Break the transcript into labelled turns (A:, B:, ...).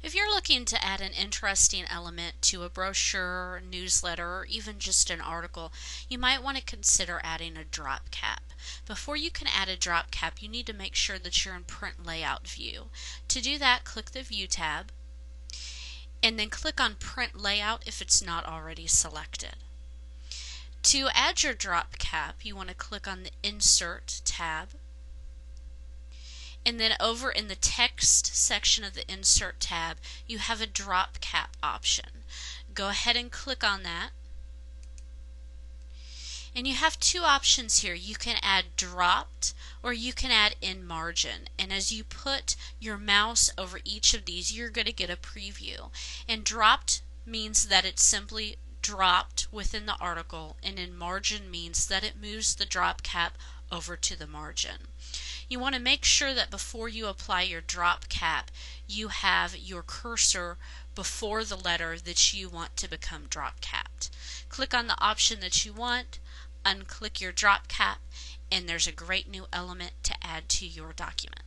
A: If you're looking to add an interesting element to a brochure, newsletter, or even just an article, you might want to consider adding a drop cap. Before you can add a drop cap, you need to make sure that you're in print layout view. To do that, click the View tab and then click on Print Layout if it's not already selected. To add your drop cap, you want to click on the Insert tab and then over in the text section of the insert tab, you have a drop cap option. Go ahead and click on that. And you have two options here. You can add dropped or you can add in margin. And as you put your mouse over each of these, you're going to get a preview. And dropped means that it's simply dropped within the article, and in margin means that it moves the drop cap over to the margin. You want to make sure that before you apply your drop cap, you have your cursor before the letter that you want to become drop capped. Click on the option that you want, unclick your drop cap, and there's a great new element to add to your document.